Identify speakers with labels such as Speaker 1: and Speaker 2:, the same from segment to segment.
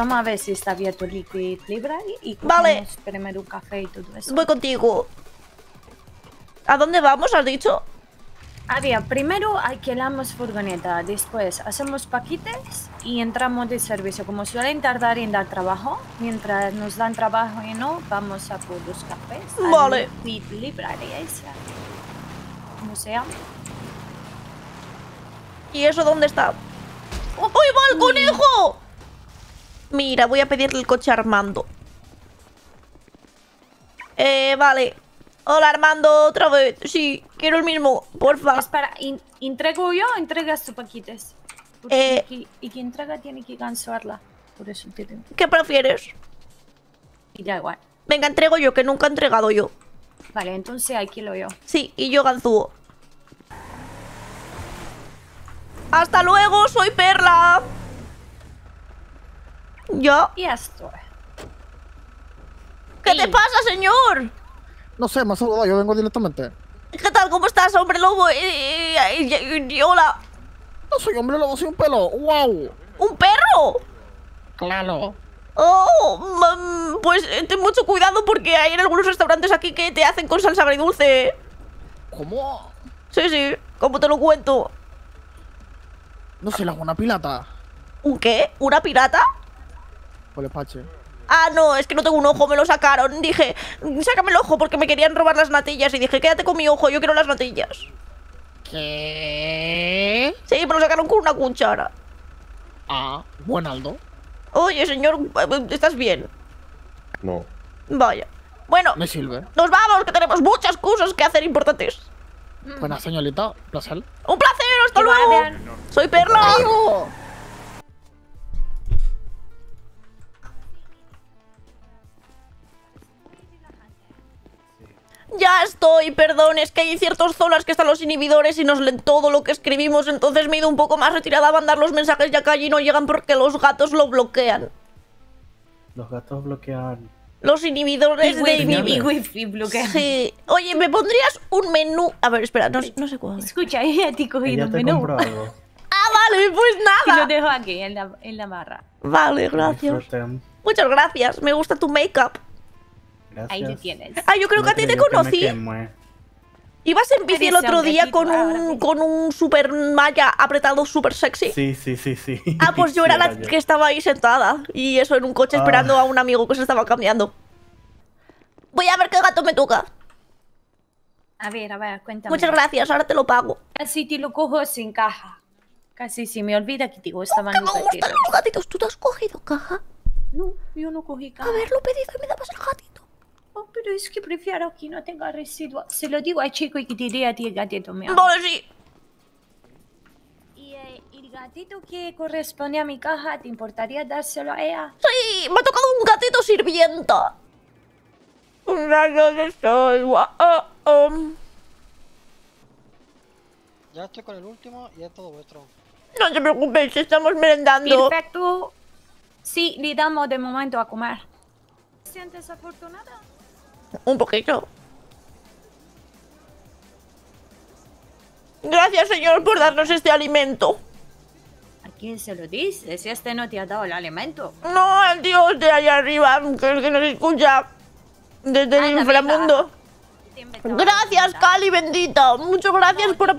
Speaker 1: vamos a ver si está abierto el Liquid Library y
Speaker 2: Vale.
Speaker 1: primero un café y todo eso.
Speaker 2: Voy contigo. ¿A dónde vamos, has dicho?
Speaker 1: A ver, primero alquilamos furgoneta, después hacemos paquetes y entramos de servicio. Como suelen tardar en dar trabajo, mientras nos dan trabajo y no, vamos a por los cafés. al
Speaker 2: Vale.
Speaker 1: Liquid Library, ese. ¿Cómo se llama?
Speaker 2: ¿Y eso dónde está? ¡Oh, ¡Ahí va el conejo! Mira, voy a pedirle el coche a Armando. Eh, vale. Hola, Armando, otra vez. Sí, quiero el mismo, porfa.
Speaker 1: Espera, in- ¿entrego yo o entregas tus paquetes? Porque
Speaker 2: Eh.
Speaker 1: aquí- y quien entrega tiene que cancelarla. Por eso te.
Speaker 2: ¿Qué prefieres?
Speaker 1: Y da igual.
Speaker 2: Venga, entrego yo, que nunca he entregado yo.
Speaker 1: Vale, entonces alquilo yo.
Speaker 2: Sí, y yo ganzúo. ¡Hasta luego! ¡Soy Perla! ¿Ya?
Speaker 1: Y esto.
Speaker 2: ¿Qué te pasa, señor?
Speaker 3: No sé, me ha saludado, yo vengo directamente.
Speaker 2: ¿Qué tal? ¿Cómo estás, hombre lobo? Eh, eh, eh, eh, hola.
Speaker 3: No soy hombre lobo, soy un pelo. ¡Wow!
Speaker 2: ¿Un perro?
Speaker 3: Claro.
Speaker 2: Oh, mm, pues ten mucho cuidado porque hay en algunos restaurantes aquí que te hacen con salsa agridulce.
Speaker 3: ¿Cómo?
Speaker 2: Sí, sí, como te lo cuento.
Speaker 3: No sé, Laguna Pilata.
Speaker 2: ¿Un qué? ¿Una pirata?
Speaker 3: Por el pache.
Speaker 2: Ah, no, es que no tengo un ojo, me lo sacaron. Dije, sácame el ojo porque me querían robar las natillas. Y dije, quédate con mi ojo, yo quiero las natillas.
Speaker 3: ¿Qué?
Speaker 2: Sí, me lo sacaron con una cuchara.
Speaker 3: Ah, buen Aldo.
Speaker 2: Oye, señor, ¿estás bien?
Speaker 4: No.
Speaker 2: Vaya. Bueno,
Speaker 3: Me sirve.
Speaker 2: nos vamos, que tenemos muchas cosas que hacer importantes.
Speaker 3: Buena señorita, placer.
Speaker 2: Un placer, hasta luego. Soy Perla. Ya estoy, perdón, es que hay ciertas zonas que están los inhibidores y nos leen todo lo que escribimos, entonces me he ido un poco más retirada a mandar los mensajes ya que allí no llegan porque los gatos lo bloquean.
Speaker 4: Los gatos bloquean.
Speaker 2: Los inhibidores de
Speaker 1: wifi,
Speaker 4: inhibidores.
Speaker 1: mi
Speaker 2: inhibir.
Speaker 1: wifi bloquea.
Speaker 2: Sí. Oye, ¿me pondrías un menú? A ver, espera, no, no sé cuál.
Speaker 1: Escucha, ella te he cogido
Speaker 4: Ya
Speaker 1: un
Speaker 4: te
Speaker 1: menú.
Speaker 4: algo.
Speaker 2: Ah, vale, pues
Speaker 1: Y lo
Speaker 2: nada.
Speaker 1: dejo aquí, en la, en la barra.
Speaker 2: Vale, gracias. Muchas gracias, me gusta tu make-up.
Speaker 4: Gracias.
Speaker 1: Ahí lo tienes.
Speaker 2: Ah, yo creo
Speaker 4: No
Speaker 2: que a ti te
Speaker 4: me
Speaker 2: conocí. Ibas en bici el otro día con un, con un super malla apretado super sexy.
Speaker 4: Sí, sí, sí, sí.
Speaker 2: Ah, pues yo
Speaker 4: Sí,
Speaker 2: era la
Speaker 4: yo.
Speaker 2: que estaba ahí sentada. Y eso en un coche
Speaker 4: Ah.
Speaker 2: esperando a un amigo que se estaba cambiando. Voy a ver qué gato me toca.
Speaker 1: A ver, a ver, cuéntame.
Speaker 2: Muchas gracias, ahora te lo pago.
Speaker 1: Casi te lo cojo sin caja. Casi se me olvida que
Speaker 2: me
Speaker 1: los
Speaker 2: gustan
Speaker 1: gatitos.
Speaker 2: los gatitos. ¿Tú te has cogido caja?
Speaker 1: No, yo no cogí caja.
Speaker 2: Haberlo pedido y me dabas el gatito.
Speaker 1: Oh, pero es que prefiero que no tenga residuos. Se lo digo al chico y que te dé a ti el gatito mío.
Speaker 2: Vale, sí.
Speaker 1: Y eh, el gatito que corresponde a mi caja, ¿te importaría dárselo a ella?
Speaker 2: Sí, me ha tocado un gatito sirvienta. Un rayo de sol. oh, oh.
Speaker 5: Ya estoy con el último y es todo vuestro.
Speaker 2: No te preocupes, estamos merendando.
Speaker 1: Perfecto. Sí, le damos de momento a comer. ¿Te sientes afortunada?
Speaker 2: Un poquito. Gracias, señor, por darnos este alimento.
Speaker 1: ¿A quién se lo dices? Este no te ha dado el alimento.
Speaker 2: No, el Dios de allá arriba, que es el que nos escucha desde el inframundo. Gracias. Cali bendita. Muchas gracias
Speaker 1: No,
Speaker 2: por...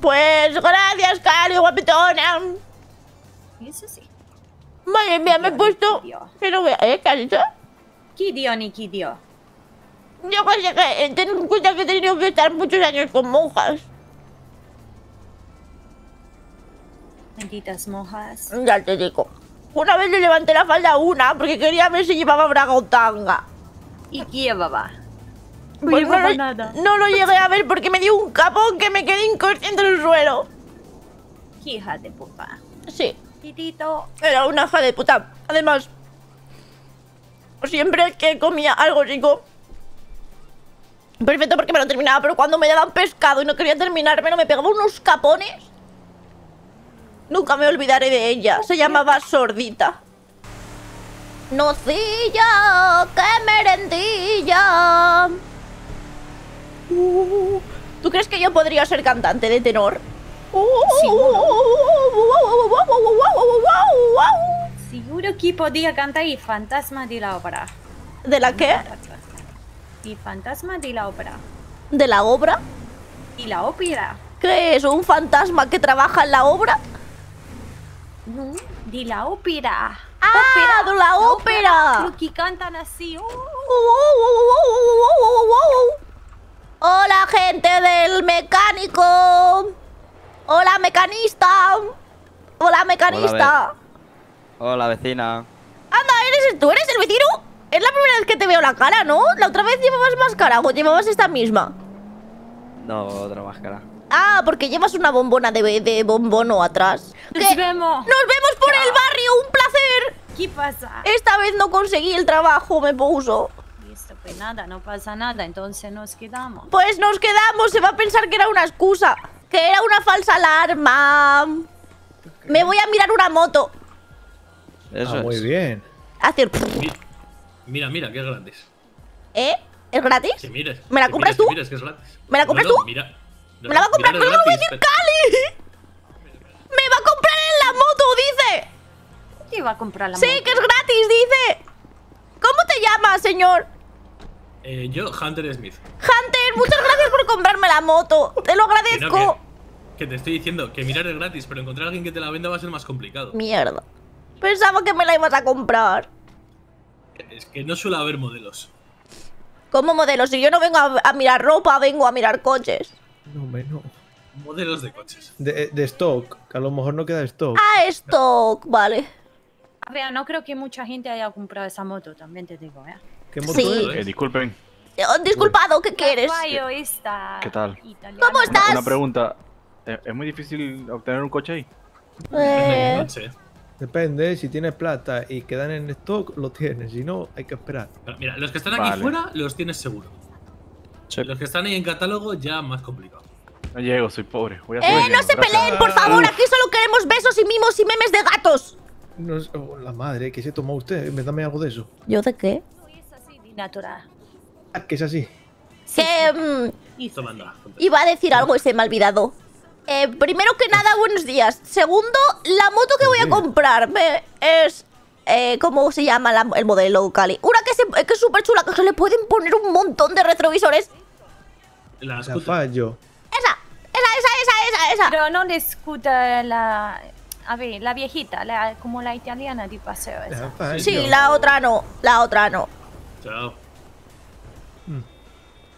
Speaker 2: Pues gracias, Cali, guapetona.
Speaker 1: Eso sí.
Speaker 2: Madre mía, me he puesto... Que no vea, ¿eh?
Speaker 1: ¿Qué ni qué dio?
Speaker 2: Yo que sé que... eh, Ten en cuenta que he tenido que estar muchos años con monjas.
Speaker 1: Benditas mojas.
Speaker 2: Ya te digo. Una vez le levanté la falda a una porque quería ver si llevaba braga o tanga.
Speaker 1: ¿Y qué llevaba? No
Speaker 2: Pues no,
Speaker 1: llevaba
Speaker 2: lo,
Speaker 1: nada.
Speaker 2: no lo llegué a ver porque me dio un capón que me quedé inconsciente en el suelo.
Speaker 1: ¿Qué hija de puta?
Speaker 2: Sí,
Speaker 1: Titito.
Speaker 2: era una hija de puta. Además, siempre que comía algo rico, perfecto porque me lo terminaba, pero cuando me daban pescado y no quería terminarme, no me pegaba unos capones. Nunca me olvidaré de ella. Se llamaba Sordita. Nocilla, qué merendilla. Uh, ¿Tú crees que yo podría ser cantante de tenor? Uh, uh,
Speaker 1: Seguro que podía cantar el fantasma de la ópera.
Speaker 2: ¿De la qué?
Speaker 1: El fantasma de la ópera.
Speaker 2: ¿De la obra?
Speaker 1: Y la ópera.
Speaker 2: ¿Qué es? ¿Un fantasma que trabaja en la obra?
Speaker 1: No, de la ópera.
Speaker 2: ¡Ah! Ópera, de la ópera!
Speaker 1: Lo que cantan así. Oh.
Speaker 2: Oh, Hola, gente del mecánico. Hola, mecanista. Hola, mecanista
Speaker 6: vecina.
Speaker 2: Anda, ¿eres tú? ¿Eres el vecino? Es la primera vez que te veo la cara, ¿no? La otra vez llevabas máscara o llevabas esta misma.
Speaker 6: No, otra máscara.
Speaker 2: Ah, porque llevas una bombona de, de bombono atrás.
Speaker 1: Nos
Speaker 2: ¿Qué?
Speaker 1: vemos.
Speaker 2: ¡Nos vemos por el barrio! ¡Un placer!
Speaker 1: ¿Qué pasa?
Speaker 2: Esta vez no conseguí el trabajo, me puso.
Speaker 1: Listo, pues nada, no pasa nada, entonces nos quedamos.
Speaker 2: Pues nos quedamos, se va a pensar que era una excusa. Que era una falsa alarma. Me voy a mirar una moto.
Speaker 6: Eso
Speaker 7: Ah,
Speaker 6: es.
Speaker 7: muy bien.
Speaker 2: Hacer...
Speaker 8: Mi- Mira, mira, que es gratis.
Speaker 2: ¿Eh? ¿Es gratis?
Speaker 8: Que mires.
Speaker 2: ¿Me la
Speaker 8: que
Speaker 2: compras
Speaker 8: mires, que
Speaker 2: tú?
Speaker 8: mires, que es gratis.
Speaker 2: ¿Me la compras
Speaker 8: No,
Speaker 2: tú?
Speaker 8: Mira. No,
Speaker 2: ¿Me la va a comprar?
Speaker 8: mirar
Speaker 2: ¡Pero
Speaker 8: es
Speaker 2: no voy a decir
Speaker 8: pero-
Speaker 2: Cali! ¡Me va a comprar en la moto, dice!
Speaker 1: ¿Qué iba a comprar la
Speaker 2: Sí,
Speaker 1: moto?
Speaker 2: que es gratis, dice. ¿Cómo te llamas, señor?
Speaker 8: Eh, yo, Hunter Smith.
Speaker 2: Hunter, muchas gracias por comprarme la moto. Te lo
Speaker 8: Que no,
Speaker 2: agradezco.
Speaker 8: que, que te estoy diciendo que mirar es gratis, pero encontrar a alguien que te la venda va a ser más complicado.
Speaker 2: Mierda. Pensaba que me la ibas a comprar.
Speaker 8: Es que no suele haber modelos.
Speaker 2: ¿Cómo modelo? Si yo no vengo a, a mirar ropa, vengo a mirar coches.
Speaker 7: No, hombre, no.
Speaker 8: Modelos de coches.
Speaker 7: De, de stock, que a lo mejor no queda stock.
Speaker 2: Ah, stock, vale.
Speaker 1: A ver, no creo que mucha gente haya comprado esa moto, también te digo, ¿eh?
Speaker 7: ¿Qué moto
Speaker 2: Sí.
Speaker 7: es?
Speaker 9: Eh, disculpen,
Speaker 2: Eh, oh, disculpado, ¿qué quieres?
Speaker 9: ¿Qué tal?
Speaker 1: italiana.
Speaker 2: ¿Cómo
Speaker 9: una,
Speaker 2: estás?
Speaker 9: una pregunta. ¿Es, es muy difícil obtener un coche ahí?
Speaker 2: Eh,
Speaker 8: No sé.
Speaker 7: Depende, si tienes plata y quedan en stock, lo tienes. Si no, hay que esperar.
Speaker 8: Pero Mira, los que están aquí
Speaker 9: Vale.
Speaker 8: fuera los tienes seguro.
Speaker 6: Sí.
Speaker 8: Los que están ahí en catálogo ya más complicado.
Speaker 9: No llego, soy pobre. Voy a
Speaker 2: eh, no se
Speaker 9: gracias.
Speaker 2: peleen, por favor. Aquí solo queremos besos y mimos y memes de gatos.
Speaker 7: No oh, la madre, ¿qué se tomó usted? Me dame algo de eso.
Speaker 2: ¿Yo de qué?
Speaker 1: Es así de natural.
Speaker 7: Ah, que es así.
Speaker 2: Que mm,
Speaker 8: Toma, anda, ponte.
Speaker 2: iba a decir algo y se me ha olvidado. Eh, primero que nada, buenos días. Segundo, la moto que voy a comprarme es... Eh, ¿Cómo se llama la- el modelo, Cali? Una que, se- que es súper chula, que se le pueden poner un montón de retrovisores.
Speaker 8: La
Speaker 7: fallo.
Speaker 2: Esa, esa, esa, esa, esa, esa.
Speaker 1: Pero no discuta la... A ver, la viejita, la, como la italiana de paseo esa.
Speaker 2: Sí, la otra no, la otra no.
Speaker 8: Chao.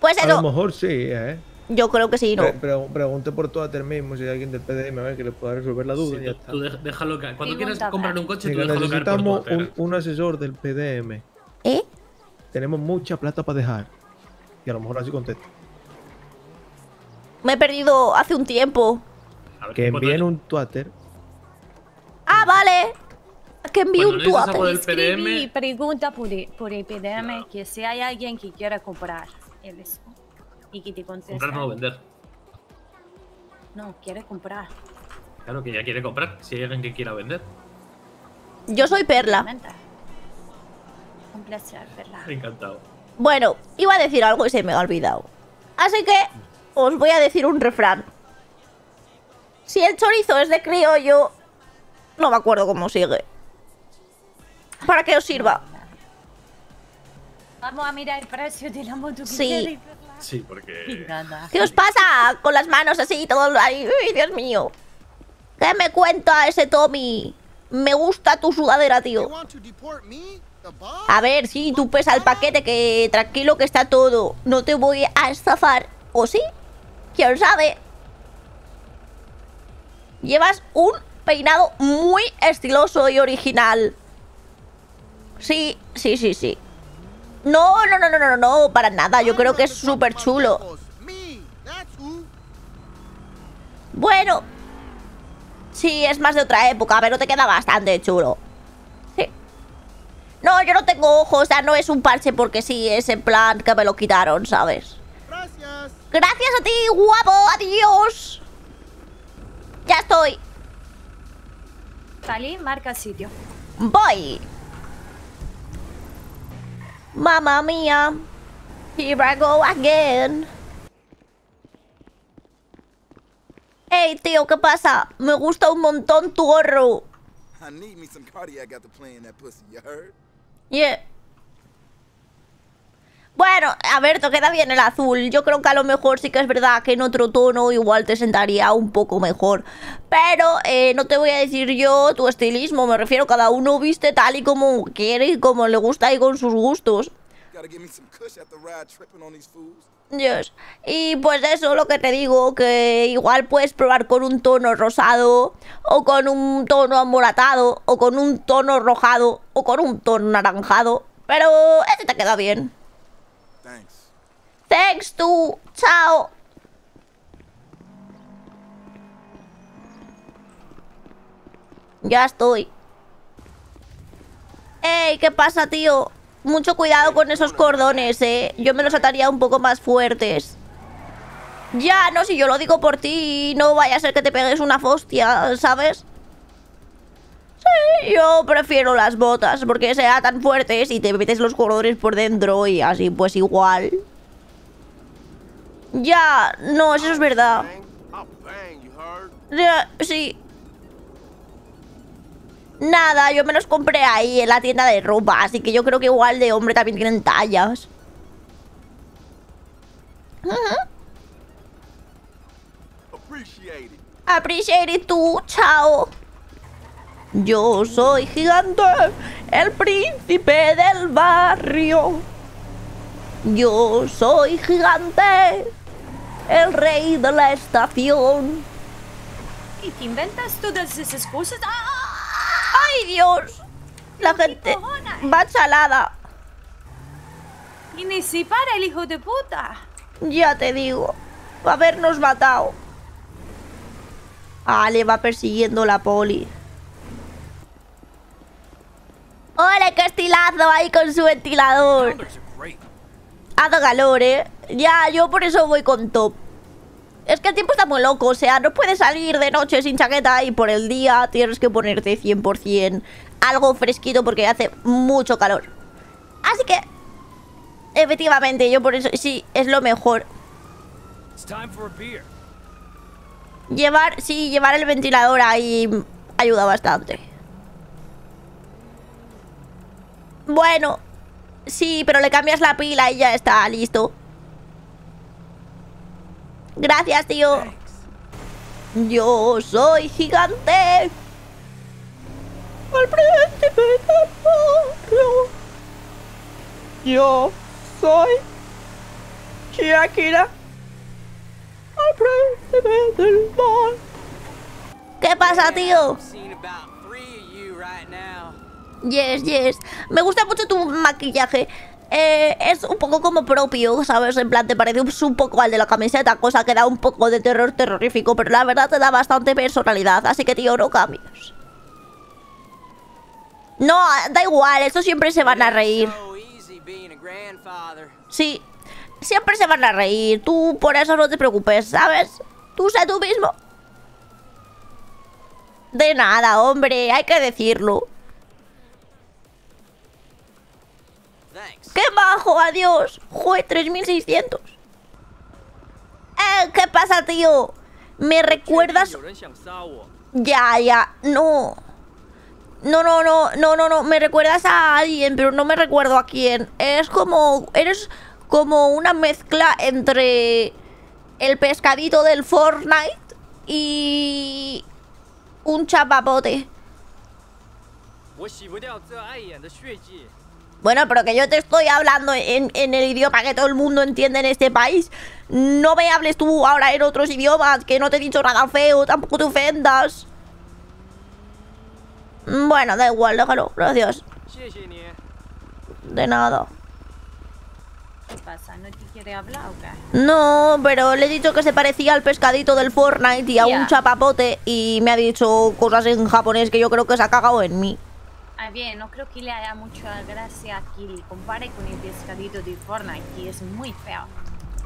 Speaker 2: Pues
Speaker 7: A lo
Speaker 2: eso,
Speaker 7: mejor sí, ¿eh?
Speaker 2: Yo creo que sí, ¿no?
Speaker 7: Pre- pre- pregunte por Twitter mismo si hay alguien del PDM a ver que le pueda resolver la duda
Speaker 8: Sí,
Speaker 7: y ya
Speaker 8: tú-
Speaker 7: está.
Speaker 8: tú dej- déjalo caer. Cuando quieras comprar un coche, tú
Speaker 7: Venga,
Speaker 8: déjalo caer
Speaker 7: necesitamos
Speaker 8: Twitter.
Speaker 7: un, un asesor del PDM.
Speaker 2: ¿Eh?
Speaker 7: Tenemos mucha plata para dejar. Y a lo mejor así contesta.
Speaker 2: Me he perdido hace un tiempo.
Speaker 8: Ver,
Speaker 7: Que envíen un Twitter.
Speaker 2: Ah, vale. Que envíe un
Speaker 8: del
Speaker 1: Escribí pregunta por, el- por el PDM que si hay alguien que quiera comprar el eso. Y que te conteste.
Speaker 8: Comprar no vender.
Speaker 1: No, quiere comprar.
Speaker 8: Claro que ya quiere comprar. Si hay alguien que quiera vender.
Speaker 2: Yo soy Perla.
Speaker 1: Un placer, ¿verdad?
Speaker 8: Encantado.
Speaker 2: Bueno, iba a decir algo y se me ha olvidado. Así que os voy a decir un refrán. Si el chorizo es de criollo, no me acuerdo cómo sigue. Para que os sirva.
Speaker 1: Vamos a mirar el precio de la moto que
Speaker 2: Sí.
Speaker 8: Sí, porque.
Speaker 2: ¿Qué os pasa con las manos así, todo ahí? ¡Uy, Dios mío! ¿Qué me cuenta ese Tommy? Me gusta tu sudadera, tío. A ver, sí, tú pesa el paquete, que tranquilo que está todo. No te voy a estafar. ¿O sí? ¿Quién sabe? Llevas un peinado muy estiloso y original. Sí, sí, sí, sí. No, no, no, no, no, no, para nada. Yo creo que es súper chulo. Bueno. Sí, es más de otra época, pero te queda bastante chulo. Sí. No, yo no tengo ojos, o sea, no es un parche porque sí, es en plan que me lo quitaron, ¿sabes? Gracias. Gracias a ti, guapo, adiós. Ya estoy.
Speaker 1: Salí, marca sitio.
Speaker 2: Voy. Mamma mía. Here I go again. Hey, tío, ¿qué pasa? Me gusta un montón tu gorro.
Speaker 10: I need me some cardiac after playing that pussy, you heard?
Speaker 2: Yeah. Bueno, a ver, te queda bien el azul. Yo creo que a lo mejor sí que es verdad que en otro tono igual te sentaría un poco mejor. Pero eh, no te voy a decir yo tu estilismo. Me refiero, cada uno viste tal y como quiere y como le gusta y con sus gustos. Dios. Y pues eso lo que te digo, que igual puedes probar con un tono rosado, o con un tono amoratado, o con un tono rojado, o con un tono naranjado. Pero este te queda bien.
Speaker 10: Thanks.
Speaker 2: Thanks tú. Chao. Ya estoy. Ey, ¿qué pasa, tío? Mucho cuidado con esos cordones, eh. Yo me los ataría un poco más fuertes. Ya, no, si yo lo digo por ti, no vaya a ser que te pegues una hostia, ¿sabes? Yo prefiero las botas porque sea tan fuertes y te metes los cordones por dentro y así pues igual. Ya, no, eso es verdad. Ya, sí. Nada, yo me los compré ahí en la tienda de ropa, así que yo creo que igual de hombre también tienen tallas.
Speaker 10: Appreciate it
Speaker 2: tú, chao. Yo soy gigante, el príncipe del barrio. Yo soy gigante, el rey de la estación.
Speaker 1: ¿Y te inventas todas esas cosas? ¡Ah!
Speaker 2: ¡Ay, Dios! La gente va chalada.
Speaker 1: Y ni si para el hijo de puta.
Speaker 2: Ya te digo, va a habernos matado. Ah, le va persiguiendo la poli. ¡Ole, qué estilazo ahí con su ventilador! Hace calor, ¿eh? Ya, yo por eso voy con top. Es que el tiempo está muy loco, o sea, no puedes salir de noche sin chaqueta y por el día tienes que ponerte 100% algo fresquito porque hace mucho calor. Así que, efectivamente, yo por eso, sí, es lo mejor. Llevar, sí, llevar el ventilador ahí ayuda bastante. Bueno, sí, pero le cambias la pila y ya está, listo. Gracias, tío. Yo soy gigante. El príncipe del barrio. Yo soy Shakira. El príncipe del mar. ¿Qué pasa, tío? Yes, yes. Me gusta mucho tu maquillaje. Eh, es un poco como propio, ¿sabes? En plan, te parece un poco al de la camiseta, cosa que da un poco de terror terrorífico, pero la verdad te da bastante personalidad, así que tío, no cambies. No, da igual, eso siempre se van a reír. Sí, siempre se van a reír, tú por eso no te preocupes, ¿sabes? Tú sé tú mismo. De nada, hombre, hay que decirlo. ¡Qué bajo! ¡Adiós! ¡Jue, 3600! ¡Eh! ¿Qué pasa, tío? ¿Me recuerdas? Ya, ya, no. No, no, no, no, no, no. Me recuerdas a alguien, pero no me recuerdo a quién. Es como. Eres como una mezcla entre el pescadito del Fortnite y. un chapapote. Bueno, pero que yo te estoy hablando en, en, el idioma que todo el mundo entiende en este país. No me hables tú ahora en otros idiomas, que no te he dicho nada feo, tampoco te ofendas. Bueno, da igual, déjalo, gracias. De nada.
Speaker 1: ¿Qué pasa? ¿No te quiere hablar o qué?
Speaker 2: No, pero le he dicho que se parecía al pescadito del Fortnite y a un chapapote y me ha dicho cosas en japonés que yo creo que se ha cagado en mí.
Speaker 1: Ah, bien, no creo que le haya mucha gracia que le compare con el pescadito de Fortnite, que es muy feo.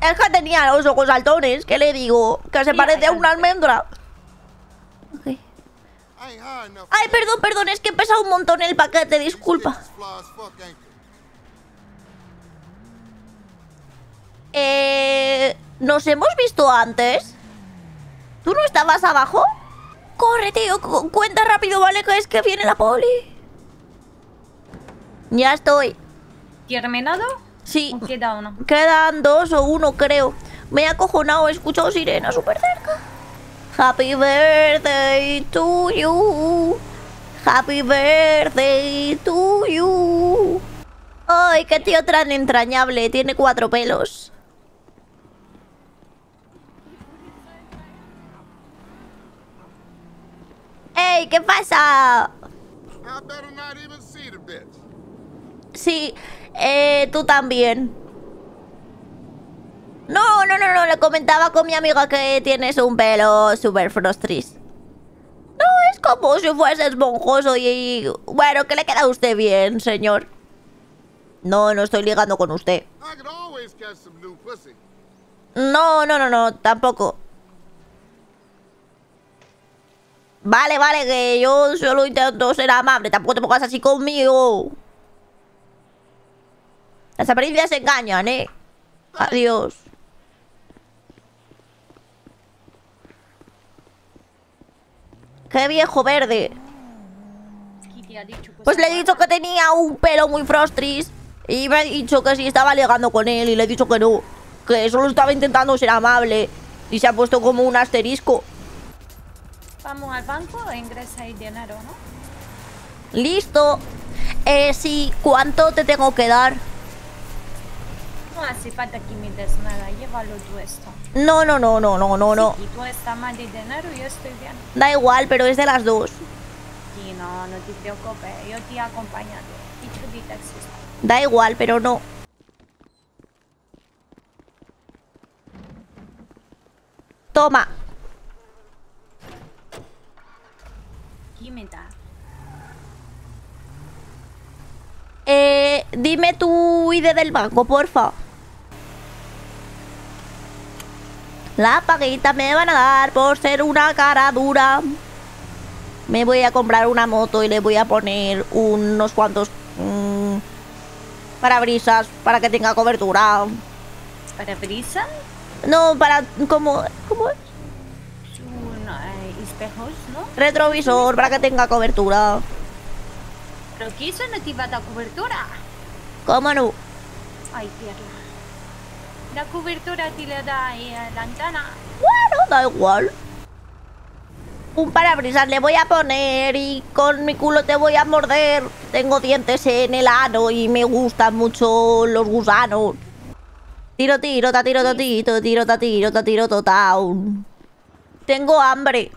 Speaker 2: Es que tenía los ojos saltones, ¿qué le digo? Que se
Speaker 1: Sí,
Speaker 2: parece a una almendra.
Speaker 10: Enough.
Speaker 2: Ay, perdón, perdón, es que pesa un montón el paquete, disculpa. Eh, ¿Nos hemos visto antes? ¿Tú no estabas abajo? Corre, tío, cu- cuenta rápido, ¿vale? Que es que viene la poli. Ya estoy.
Speaker 1: ¿Terminado?
Speaker 2: Sí,
Speaker 1: ¿O queda uno?
Speaker 2: quedan dos o uno, creo. Me he acojonado, he escuchado sirena súper cerca. Happy birthday to you. Happy birthday to you. Ay, qué tío tan entrañable. Tiene cuatro pelos. ¡Ey! ¿Qué pasa? Sí, eh, tú también. No, no, no, no, le comentaba con mi amiga que tienes un pelo super frostris. No, es como si fuese esponjoso y, y- Bueno, que le queda a usted bien, señor. No, no estoy ligando con usted. No, no, no, no, tampoco. Vale, vale, que yo solo intento ser amable. Tampoco te pongas así conmigo. Las apariencias engañan, ¿eh? Adiós. ¡Qué viejo verde! Pues le he dicho que tenía un pelo muy frostris. Y me ha dicho que si estaba ligando con él. Y le he dicho que no. Que solo estaba intentando ser amable. Y se ha puesto como un asterisco.
Speaker 1: Vamos al banco e ingresa el dinero, ¿no?
Speaker 2: Listo. Eh, sí, ¿cuánto te tengo que dar?
Speaker 1: No hace falta que me des nada, llévalo tú esto.
Speaker 2: No, no, no, no, no, no, no.
Speaker 1: Si tú estás mal de dinero, yo estoy bien.
Speaker 2: Da igual, pero es de las dos.
Speaker 1: Y no, no te preocupes, yo te taxista.
Speaker 2: Da igual, pero no. Toma. Eh, dime tu ID del banco, porfa. La paguita me van a dar por ser una cara dura. Me voy a comprar una moto y le voy a poner unos cuantos mm, parabrisas para que tenga cobertura.
Speaker 1: ¿Para brisa?
Speaker 2: No, para como, ¿cómo es?
Speaker 1: Un, eh, espejos, ¿no?
Speaker 2: Retrovisor para que tenga cobertura.
Speaker 1: Pero que eso no te a dar cobertura.
Speaker 2: ¿Cómo no?
Speaker 1: Ay, tierra. La cobertura te la da ahí a la antena.
Speaker 2: Bueno, da igual. Un parabrisas le voy a poner y con mi culo te voy a morder. Tengo dientes en el ano y me gustan mucho los gusanos. Tiro, tiro, ta, tiro, ta, tiro, tiro, ta, tiro, ta, tiro, ta, town. Tengo hambre.